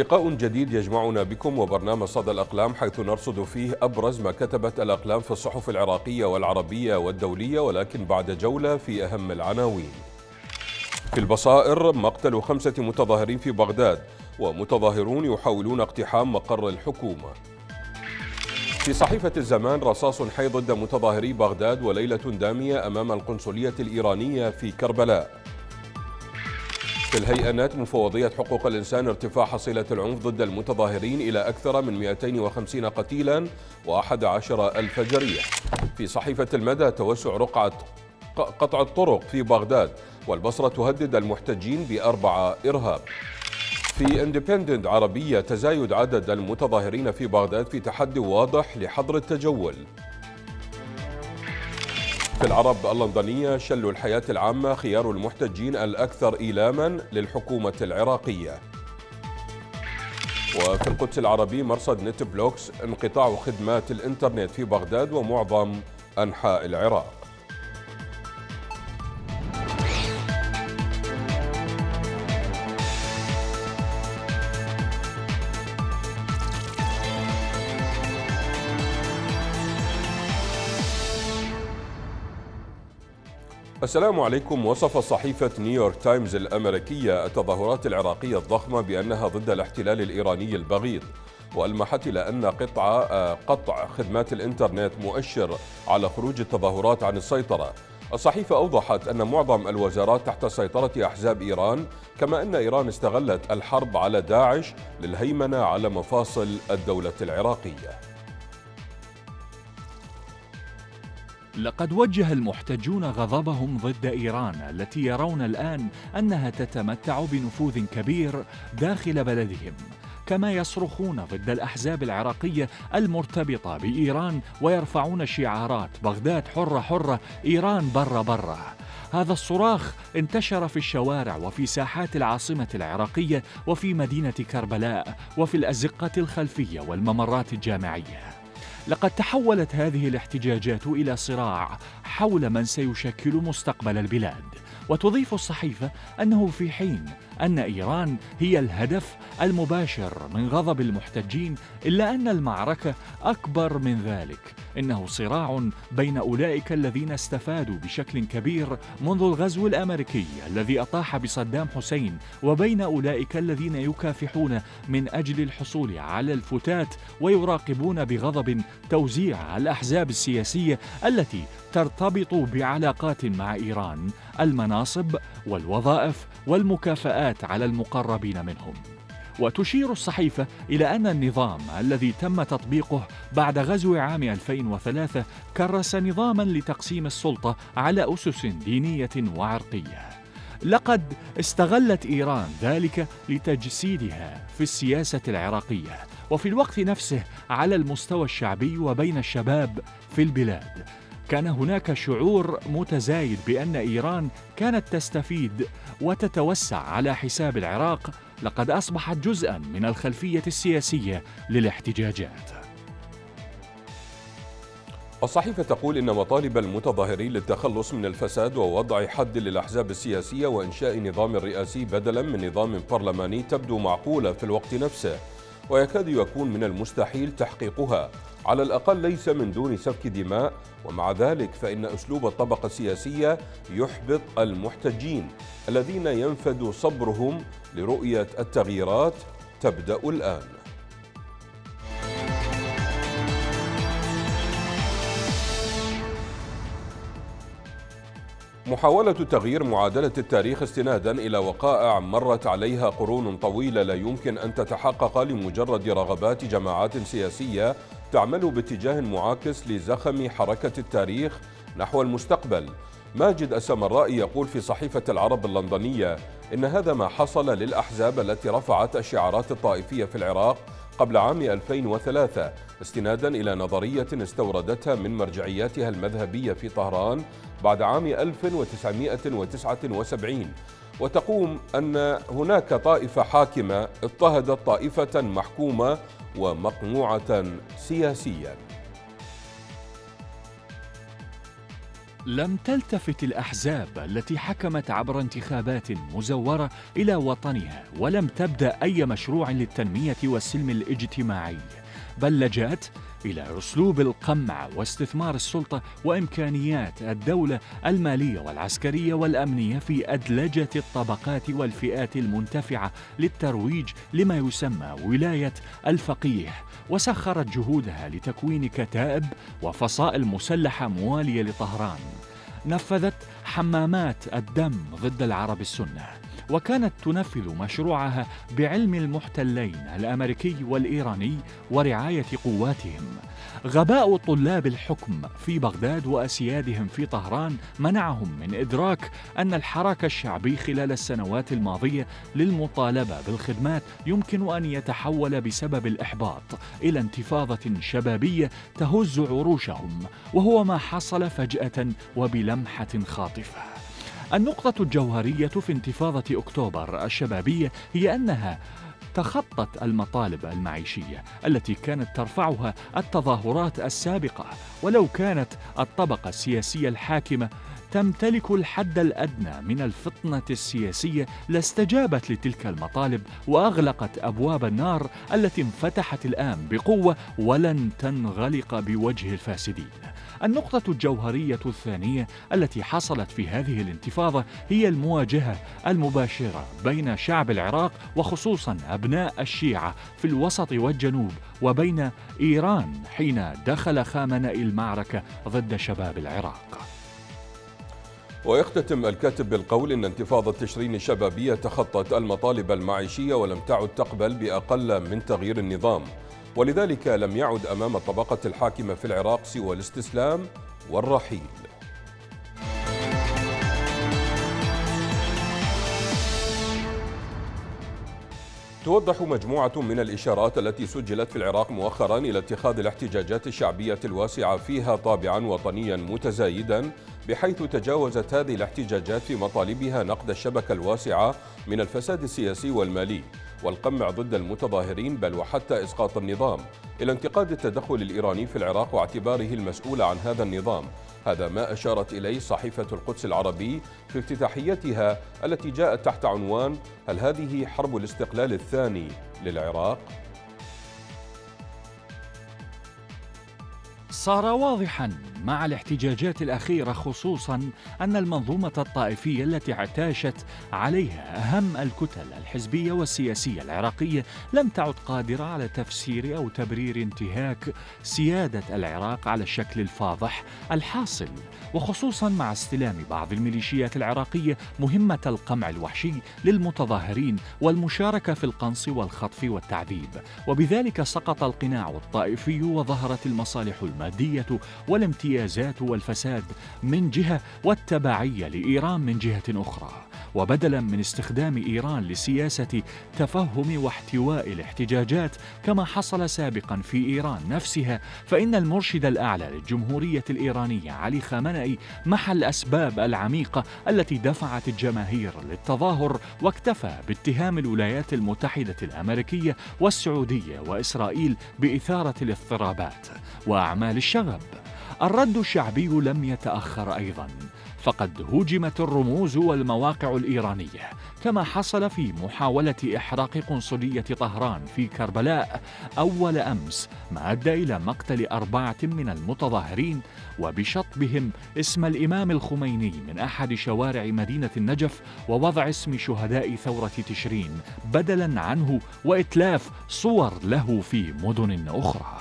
لقاء جديد يجمعنا بكم وبرنامج صدى الأقلام حيث نرصد فيه أبرز ما كتبت الأقلام في الصحف العراقية والعربية والدولية ولكن بعد جولة في أهم العناوين. في البصائر مقتل خمسة متظاهرين في بغداد ومتظاهرون يحاولون اقتحام مقر الحكومة. في صحيفة الزمان رصاص حي ضد متظاهري بغداد وليلة دامية أمام القنصلية الإيرانية في كربلاء. في الهيئات مفوضية حقوق الإنسان ارتفاع حصيلة العنف ضد المتظاهرين إلى أكثر من 250 قتيلا و11 ألف جريح. في صحيفة المدى توسع رقعة قطع الطرق في بغداد والبصرة تهدد المحتجين بأربعة إرهاب. في اندبندنت عربية تزايد عدد المتظاهرين في بغداد في تحدي واضح لحظر التجول. في العرب اللندنية شل الحياة العامة خيار المحتجين الأكثر إيلاما للحكومة العراقية. وفي القدس العربي مرصد نت بلوكس انقطاع خدمات الإنترنت في بغداد ومعظم أنحاء العراق. السلام عليكم. وصف صحيفة نيويورك تايمز الأمريكية التظاهرات العراقية الضخمة بأنها ضد الاحتلال الإيراني البغيض وألمحت إلى أن قطع قطع خدمات الإنترنت مؤشر على خروج التظاهرات عن السيطرة. الصحيفة أوضحت أن معظم الوزارات تحت سيطرة أحزاب إيران كما أن إيران استغلت الحرب على داعش للهيمنة على مفاصل الدولة العراقية. لقد وجه المحتجون غضبهم ضد إيران التي يرون الآن أنها تتمتع بنفوذ كبير داخل بلدهم. كما يصرخون ضد الأحزاب العراقية المرتبطة بإيران ويرفعون شعارات بغداد حرة حرة إيران بره بره هذا الصراخ انتشر في الشوارع وفي ساحات العاصمة العراقية وفي مدينة كربلاء وفي الأزقة الخلفية والممرات الجامعية. لقد تحولت هذه الاحتجاجات إلى صراع حول من سيشكل مستقبل البلاد. وتضيف الصحيفة أنه في حين أن إيران هي الهدف المباشر من غضب المحتجين إلا أن المعركة أكبر من ذلك. إنه صراع بين أولئك الذين استفادوا بشكل كبير منذ الغزو الأمريكي الذي أطاح بصدام حسين وبين أولئك الذين يكافحون من أجل الحصول على الفتات ويراقبون بغضب توزيع الأحزاب السياسية التي ترتبط بعلاقات مع إيران المناصب والوظائف والمكافآت على المقربين منهم. وتشير الصحيفة إلى أن النظام الذي تم تطبيقه بعد غزو عام 2003 كرس نظاما لتقسيم السلطة على أسس دينية وعرقية. لقد استغلت إيران ذلك لتجسيدها في السياسة العراقية وفي الوقت نفسه على المستوى الشعبي وبين الشباب في البلاد. كان هناك شعور متزايد بأن إيران كانت تستفيد وتتوسع على حساب العراق لقد أصبحت جزءا من الخلفية السياسية للاحتجاجات. الصحيفة تقول إن مطالب المتظاهرين للتخلص من الفساد ووضع حد للأحزاب السياسية وإنشاء نظام رئاسي بدلا من نظام برلماني تبدو معقولة في الوقت نفسه ويكاد يكون من المستحيل تحقيقها. على الأقل ليس من دون سفك دماء ومع ذلك فإن أسلوب الطبقة السياسية يحبط المحتجين الذين ينفد صبرهم لرؤية التغييرات تبدأ الآن. محاولة تغيير معادلة التاريخ استنادا إلى وقائع مرت عليها قرون طويلة لا يمكن أن تتحقق لمجرد رغبات جماعات سياسية تعمل باتجاه معاكس لزخم حركة التاريخ نحو المستقبل. ماجد السمرائي يقول في صحيفة العرب اللندنية إن هذا ما حصل للأحزاب التي رفعت الشعارات الطائفية في العراق قبل عام 2003 استنادا إلى نظرية استوردتها من مرجعياتها المذهبية في طهران بعد عام 1979 وتقوم أن هناك طائفة حاكمة اضطهدت طائفة محكومة ومقموعة سياسيا. لم تلتفت الأحزاب التي حكمت عبر انتخابات مزورة إلى وطنها ولم تبدأ أي مشروع للتنمية والسلم الاجتماعي. بل لجأت إلى أسلوب القمع واستثمار السلطة وإمكانيات الدولة المالية والعسكرية والأمنية في أدلجة الطبقات والفئات المنتفعة للترويج لما يسمى ولاية الفقيه. وسخرت جهودها لتكوين كتائب وفصائل مسلحة موالية لطهران. نفذت حمامات الدم ضد العرب السنة. وكانت تنفذ مشروعها بعلم المحتلين الأمريكي والإيراني ورعاية قواتهم. غباء طلاب الحكم في بغداد وأسيادهم في طهران منعهم من إدراك أن الحراك الشعبي خلال السنوات الماضية للمطالبة بالخدمات يمكن أن يتحول بسبب الإحباط إلى انتفاضة شبابية تهز عروشهم وهو ما حصل فجأة وبلمحة خاطفة. النقطة الجوهرية في انتفاضة أكتوبر الشبابية هي أنها تخطت المطالب المعيشية التي كانت ترفعها التظاهرات السابقة ولو كانت الطبقة السياسية الحاكمة تمتلك الحد الأدنى من الفطنة السياسية لاستجابت لتلك المطالب وأغلقت أبواب النار التي انفتحت الآن بقوة ولن تنغلق بوجه الفاسدين. النقطة الجوهرية الثانية التي حصلت في هذه الانتفاضة هي المواجهة المباشرة بين شعب العراق وخصوصا أبناء الشيعة في الوسط والجنوب وبين إيران حين دخل خامنئي المعركة ضد شباب العراق. ويختتم الكاتب بالقول إن انتفاضة تشرين الشبابية تخطت المطالب المعيشية ولم تعد تقبل بأقل من تغيير النظام ولذلك لم يعد أمام الطبقة الحاكمة في العراق سوى الاستسلام والرحيل. توضح مجموعة من الإشارات التي سجلت في العراق مؤخرا إلى اتخاذ الاحتجاجات الشعبية الواسعة فيها طابعا وطنيا متزايدا بحيث تجاوزت هذه الاحتجاجات في مطالبها نقد الشبكة الواسعة من الفساد السياسي والمالي. والقمع ضد المتظاهرين بل وحتى إسقاط النظام إلى انتقاد التدخل الإيراني في العراق واعتباره المسؤول عن هذا النظام هذا ما أشارت إليه صحيفة القدس العربي في افتتاحيتها التي جاءت تحت عنوان هل هذه حرب الاستقلال الثاني للعراق؟ صار واضحا مع الاحتجاجات الأخيرة خصوصا أن المنظومة الطائفية التي اعتاشت عليها أهم الكتل الحزبية والسياسية العراقية لم تعد قادرة على تفسير أو تبرير انتهاك سيادة العراق على الشكل الفاضح الحاصل وخصوصا مع استلام بعض الميليشيات العراقية مهمة القمع الوحشي للمتظاهرين والمشاركة في القنص والخطف والتعذيب. وبذلك سقط القناع الطائفي وظهرت المصالح المادية والامتياز الامتيازات والفساد من جهة والتبعية لإيران من جهة أخرى. وبدلا من استخدام إيران لسياسه تفهم واحتواء الاحتجاجات كما حصل سابقا في إيران نفسها فإن المرشد الأعلى للجمهورية الإيرانية علي خامنئي محى الاسباب العميقة التي دفعت الجماهير للتظاهر واكتفى باتهام الولايات المتحدة الأمريكية والسعودية وإسرائيل بإثارة الاضطرابات وأعمال الشغب. الرد الشعبي لم يتأخر أيضا. فقد هجمت الرموز والمواقع الإيرانية كما حصل في محاولة إحراق قنصلية طهران في كربلاء أول أمس ما أدى إلى مقتل أربعة من المتظاهرين وبشطبهم اسم الإمام الخميني من أحد شوارع مدينة النجف ووضع اسم شهداء ثورة تشرين بدلا عنه وإتلاف صور له في مدن أخرى.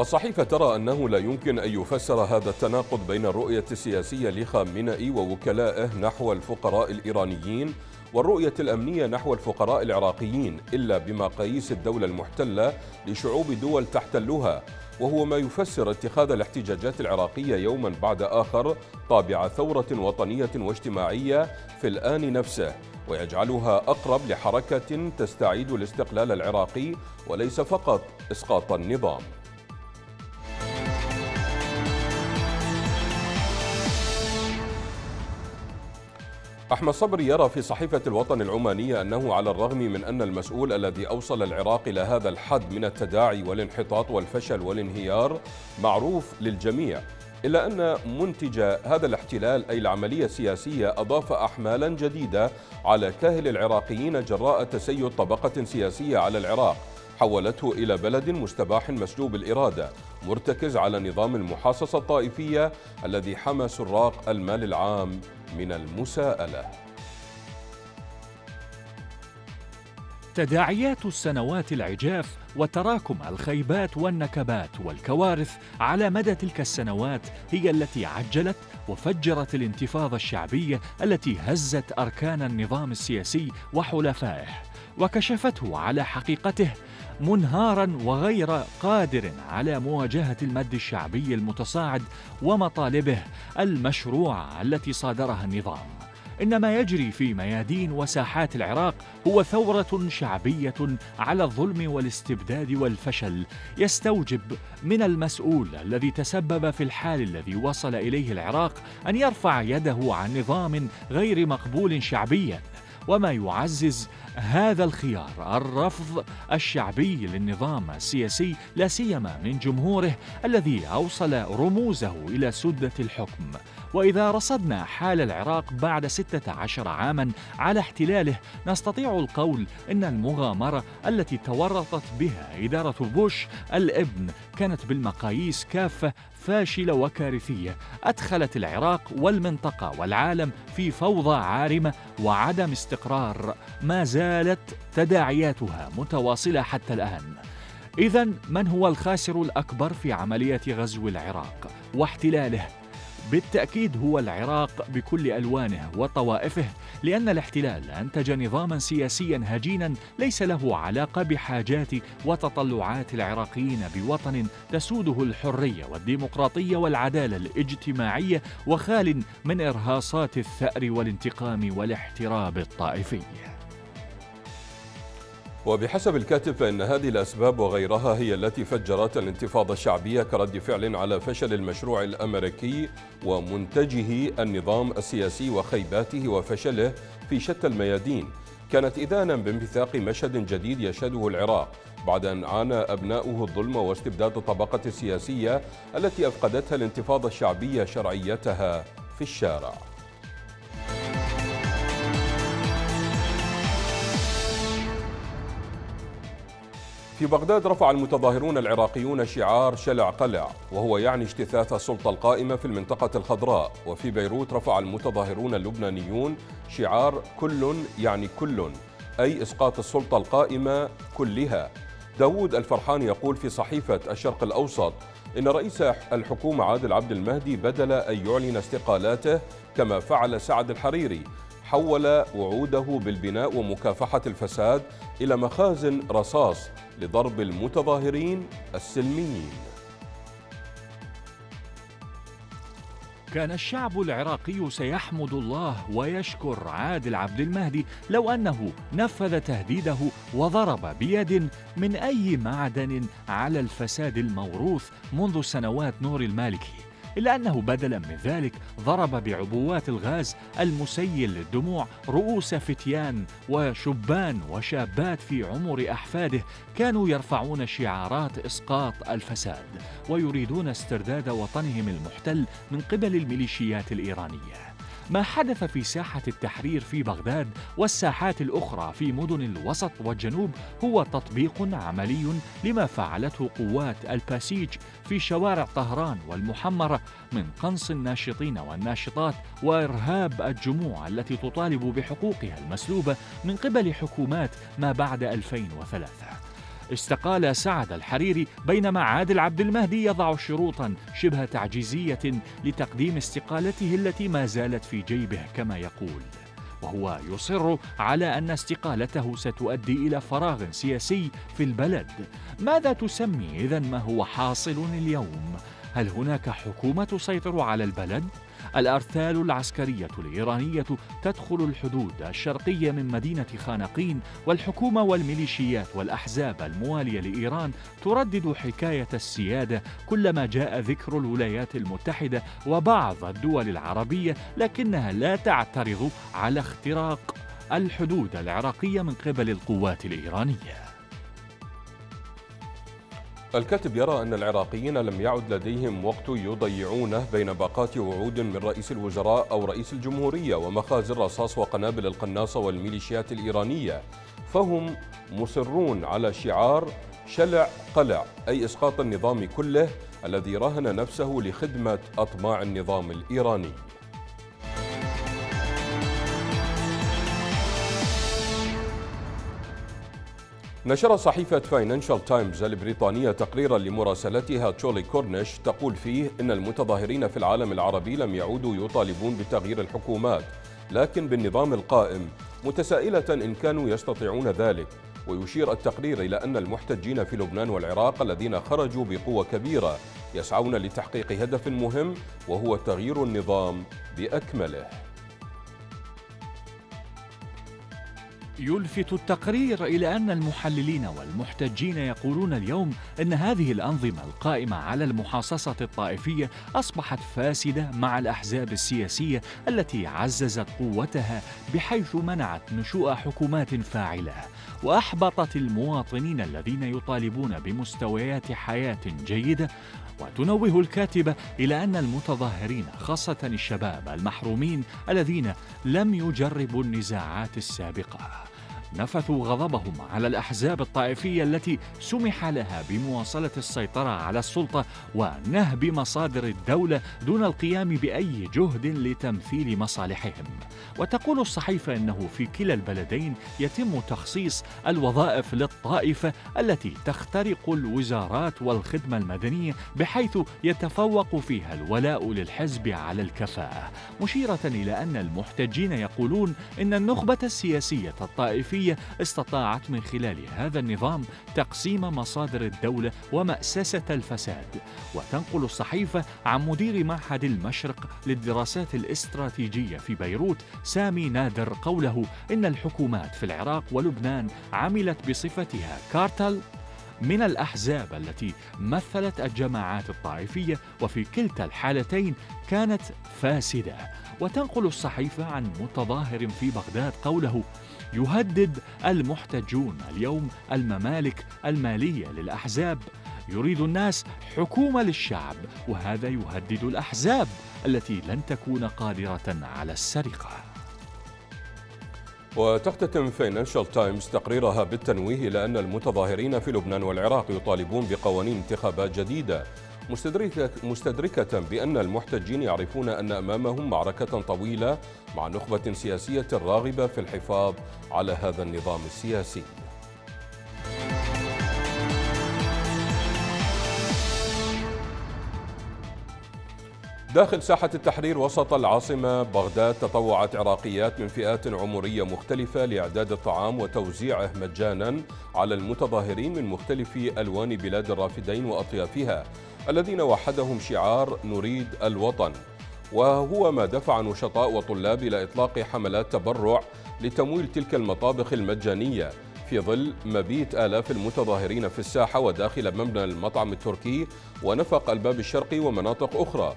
الصحيفة ترى أنه لا يمكن أن يفسر هذا التناقض بين الرؤية السياسية لخامنئي ووكلائه نحو الفقراء الإيرانيين والرؤية الأمنية نحو الفقراء العراقيين إلا بمقاييس الدولة المحتلة لشعوب دول تحتلها. وهو ما يفسر اتخاذ الاحتجاجات العراقية يوما بعد آخر طابع ثورة وطنية واجتماعية في الآن نفسه ويجعلها أقرب لحركة تستعيد الاستقلال العراقي وليس فقط إسقاط النظام. أحمد صبري يرى في صحيفة الوطن العمانية أنه على الرغم من أن المسؤول الذي أوصل العراق إلى هذا الحد من التداعي والانحطاط والفشل والانهيار معروف للجميع إلا أن منتج هذا الاحتلال أي العملية السياسية أضاف أحمالا جديدة على كاهل العراقيين جراء تسيد طبقة سياسية على العراق حولته إلى بلد مستباح مسلوب الإرادة. مرتكز على نظام المحاصصة الطائفية الذي حمى سراق المال العام من المساءلة. تداعيات السنوات العجاف وتراكم الخيبات والنكبات والكوارث على مدى تلك السنوات هي التي عجلت وفجرت الانتفاضة الشعبية التي هزت أركان النظام السياسي وحلفائه. وكشفته على حقيقته منهارا وغير قادر على مواجهة المد الشعبي المتصاعد ومطالبه المشروعه التي صادرها النظام. إن ما يجري في ميادين وساحات العراق هو ثورة شعبية على الظلم والاستبداد والفشل يستوجب من المسؤول الذي تسبب في الحال الذي وصل إليه العراق أن يرفع يده عن نظام غير مقبول شعبيا. وما يعزز هذا الخيار. الرفض الشعبي للنظام السياسي لا سيما من جمهوره الذي أوصل رموزه إلى سدة الحكم. وإذا رصدنا حال العراق بعد 16 عاما على احتلاله نستطيع القول إن المغامرة التي تورطت بها إدارة بوش الإبن كانت بالمقاييس كافة فاشلة وكارثية. أدخلت العراق والمنطقة والعالم في فوضى عارمة وعدم استقرار. ما زالت تداعياتها متواصلة حتى الآن. إذا من هو الخاسر الأكبر في عملية غزو العراق؟ واحتلاله. بالتأكيد هو العراق بكل ألوانه وطوائفه لأن الاحتلال أنتج نظاما سياسيا هجينا ليس له علاقة بحاجات وتطلعات العراقيين بوطن تسوده الحرية والديمقراطية والعدالة الاجتماعية وخال من إرهاصات الثأر والانتقام والاحتراب الطائفي. وبحسب الكاتب فإن هذه الأسباب وغيرها هي التي فجرت الانتفاضة الشعبية كرد فعل على فشل المشروع الأمريكي ومنتجه النظام السياسي وخيباته وفشله في شتى الميادين. كانت إذانا بانبثاق مشهد جديد يشهده العراق بعد أن عانى أبناؤه الظلم واستبداد الطبقة السياسية التي أفقدتها الانتفاضة الشعبية شرعيتها في الشارع. في بغداد رفع المتظاهرون العراقيون شعار شلع قلع وهو يعني اجتثاث السلطة القائمة في المنطقة الخضراء. وفي بيروت رفع المتظاهرون اللبنانيون شعار كل يعني كل أي إسقاط السلطة القائمة كلها. داود الفرحان يقول في صحيفة الشرق الأوسط إن رئيس الحكومة عادل عبد المهدي بدل أن يعلن استقالاته كما فعل سعد الحريري. حول وعوده بالبناء ومكافحة الفساد إلى مخازن رصاص لضرب المتظاهرين السلميين. كان الشعب العراقي سيحمد الله ويشكر عادل عبد المهدي لو أنه نفذ تهديده وضرب بيد من أي معدن على الفساد الموروث منذ سنوات نور المالكي. إلا أنه بدلا من ذلك ضرب بعبوات الغاز المسيل للدموع رؤوس فتيان وشبان وشابات في عمر أحفاده كانوا يرفعون شعارات إسقاط الفساد ويريدون استرداد وطنهم المحتل من قبل الميليشيات الإيرانية. ما حدث في ساحة التحرير في بغداد والساحات الأخرى في مدن الوسط والجنوب هو تطبيق عملي لما فعلته قوات الباسيج في شوارع طهران والمحمرة من قنص الناشطين والناشطات وإرهاب الجموع التي تطالب بحقوقها المسلوبة من قبل حكومات ما بعد 2003 استقال سعد الحريري بينما عادل عبد المهدي يضع شروطا شبه تعجيزية لتقديم استقالته التي ما زالت في جيبه كما يقول. وهو يصر على أن استقالته ستؤدي إلى فراغ سياسي في البلد. ماذا تسمي اذا ما هو حاصل اليوم؟ هل هناك حكومة تسيطر على البلد؟ الأرثال العسكرية الإيرانية تدخل الحدود الشرقية من مدينة خانقين والحكومة والميليشيات والأحزاب الموالية لإيران تردد حكاية السيادة كلما جاء ذكر الولايات المتحدة وبعض الدول العربية لكنها لا تعترض على اختراق الحدود العراقية من قبل القوات الإيرانية. الكاتب يرى أن العراقيين لم يعد لديهم وقت يضيعونه بين باقات وعود من رئيس الوزراء أو رئيس الجمهورية ومخازن رصاص وقنابل القناصة والميليشيات الإيرانية. فهم مصرون على شعار شلع قلع أي إسقاط النظام كله الذي رهن نفسه لخدمة أطماع النظام الإيراني. نشرت صحيفة فاينانشال تايمز البريطانية تقريرا لمراسلتها تشولي كورنيش تقول فيه إن المتظاهرين في العالم العربي لم يعودوا يطالبون بتغيير الحكومات لكن بالنظام القائم. متسائلة إن كانوا يستطيعون ذلك. ويشير التقرير إلى أن المحتجين في لبنان والعراق الذين خرجوا بقوة كبيرة يسعون لتحقيق هدف مهم وهو تغيير النظام بأكمله. يلفت التقرير إلى أن المحللين والمحتجين يقولون اليوم أن هذه الأنظمة القائمة على المحاصصة الطائفية أصبحت فاسدة مع الأحزاب السياسية التي عززت قوتها بحيث منعت نشوء حكومات فاعلة وأحبطت المواطنين الذين يطالبون بمستويات حياة جيدة وتنوه الكاتبة إلى أن المتظاهرين خاصة الشباب المحرومين الذين لم يجربوا النزاعات السابقة. نفثوا غضبهم على الأحزاب الطائفية التي سمح لها بمواصلة السيطرة على السلطة ونهب مصادر الدولة دون القيام بأي جهد لتمثيل مصالحهم. وتقول الصحيفة أنه في كلا البلدين يتم تخصيص الوظائف للطائفة التي تخترق الوزارات والخدمة المدنية بحيث يتفوق فيها الولاء للحزب على الكفاءة. مشيرة إلى أن المحتجين يقولون إن النخبة السياسية الطائفية الحرفية استطاعت من خلال هذا النظام تقسيم مصادر الدولة ومأسسة الفساد. وتنقل الصحيفة عن مدير معهد المشرق للدراسات الاستراتيجية في بيروت سامي نادر قوله إن الحكومات في العراق ولبنان عملت بصفتها. كارتل؟ من الأحزاب التي مثلت الجماعات الطائفية وفي كلتا الحالتين كانت فاسدة. وتنقل الصحيفة عن متظاهر في بغداد قوله يهدد المحتجون اليوم الممالك المالية للأحزاب. يريد الناس حكومة للشعب وهذا يهدد الأحزاب التي لن تكون قادرة على السرقة. وتختتم فاينانشال تايمز تقريرها بالتنويه إلى أن المتظاهرين في لبنان والعراق يطالبون بقوانين انتخابات جديدة. مستدركة, مستدركة بأن المحتجين يعرفون أن أمامهم معركة طويلة مع نخبة سياسية راغبة في الحفاظ على هذا النظام السياسي. داخل ساحة التحرير وسط العاصمة بغداد تطوعت عراقيات من فئات عمرية مختلفة لإعداد الطعام وتوزيعه مجانا على المتظاهرين من مختلف ألوان بلاد الرافدين وأطيافها الذين وحدهم شعار نريد الوطن. وهو ما دفع نشطاء وطلاب إلى إطلاق حملات تبرع لتمويل تلك المطابخ المجانية في ظل مبيت آلاف المتظاهرين في الساحة وداخل مبنى المطعم التركي ونفق الباب الشرقي ومناطق أخرى.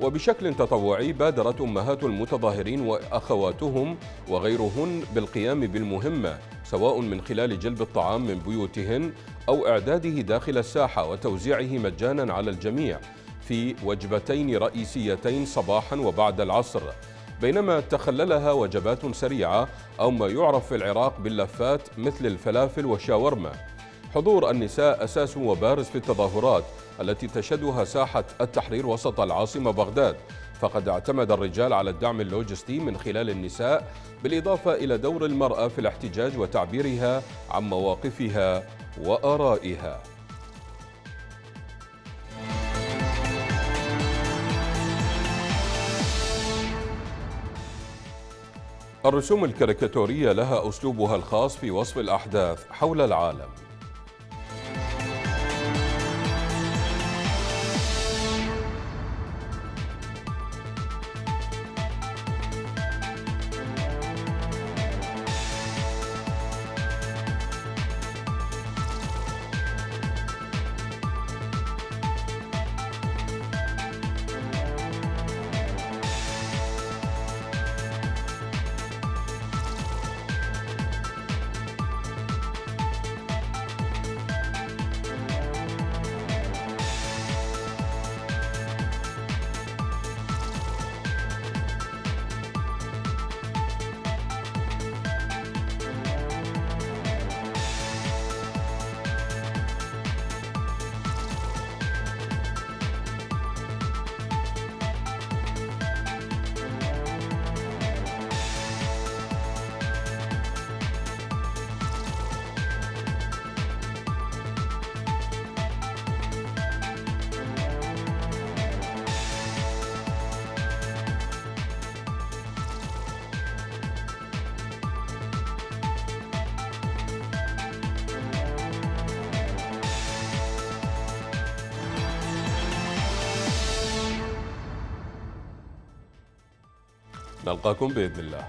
وبشكل تطوعي بادرت أمهات المتظاهرين وأخواتهم وغيرهن بالقيام بالمهمة سواء من خلال جلب الطعام من بيوتهن أو إعداده داخل الساحة وتوزيعه مجانا على الجميع في وجبتين رئيسيتين صباحا وبعد العصر. بينما تخللها وجبات سريعة أو ما يعرف في العراق باللفات مثل الفلافل والشاورما. حضور النساء أساس وبارز في التظاهرات التي تشهدها ساحة التحرير وسط العاصمة بغداد. فقد اعتمد الرجال على الدعم اللوجستي من خلال النساء بالإضافة إلى دور المرأة في الاحتجاج وتعبيرها عن مواقفها وآرائها. الرسوم الكاريكاتورية لها أسلوبها الخاص في وصف الأحداث حول العالم. نلقاكم بإذن الله.